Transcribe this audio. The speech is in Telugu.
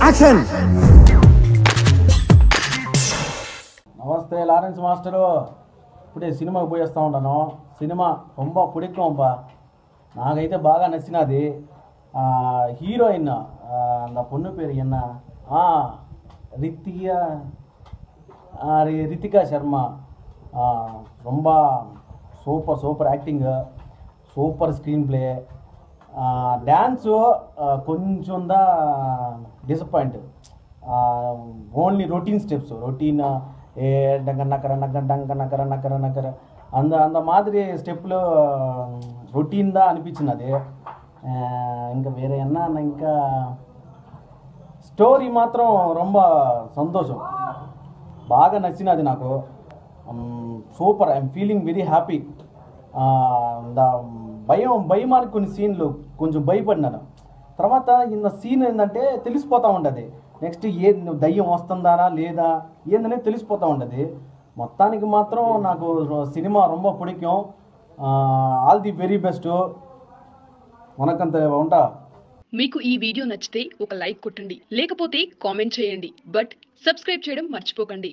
యాక్షన్ నమస్తే లారెన్స్ మాస్టరు ఇప్పుడే సినిమాకి పోయి వస్తూ ఉంటాను సినిమా రొంబ పిడిక్కంపా నాకైతే బాగా నచ్చినది ఆ, హీరోయిన్ ఆ, அந்த பொண்ணு பேர் என்ன ஆ ரித்திகா ஆ, ரி- ரித்திகா சர்மா ஆ, ரொம்ப super super acting super screenplay dance కొంచెం దా disappoint only routine steps routine ఏ డంగ నకర నగ్గ డంగ నకర నకర నకర. అంద అంద మాదిరి స్టెప్లు రొటీన్ దా అనిపించినది ఇంకా వేరే ఎన్నా ఇంకా స్టోరీ మాత్రం రొంబ సంతోషం. బాగా నచ్చినది నాకు. Super. I'm feeling very happy దా భయం భయం కొన్ని సీన్లు కొంచెం భయపడినాను. తర్వాత ఇన్న సీన్ ఏంటంటే తెలిసిపోతూ ఉండదు. నెక్స్ట్ ఏ దయ్యం వస్తుందారా లేదా ఏందనేది తెలిసిపోతూ ఉండదు. మొత్తానికి మాత్రం నాకు సినిమా రొంబ పిడికం ఆల్ ది వెరీ బెస్ట్ వనకంత ఉంటా. మీకు ఈ వీడియో నచ్చితే ఒక లైక్ కొట్టండి లేకపోతే కామెంట్ చేయండి బట్ సబ్స్క్రైబ్ చేయడం మర్చిపోకండి.